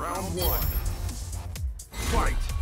Round one. Fight!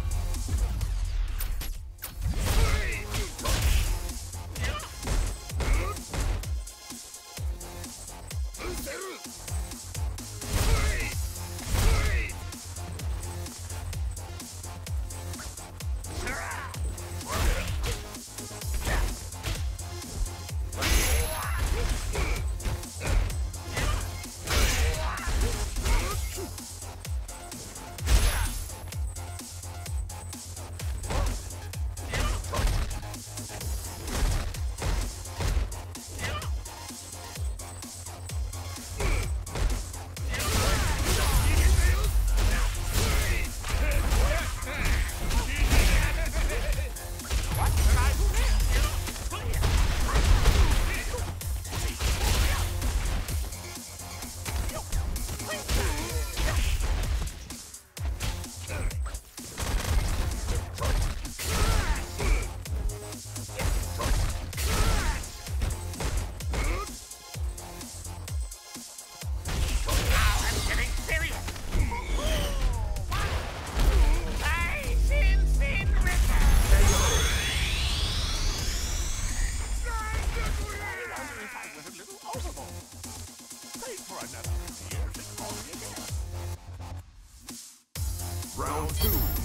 Round two.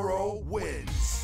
Oro wins.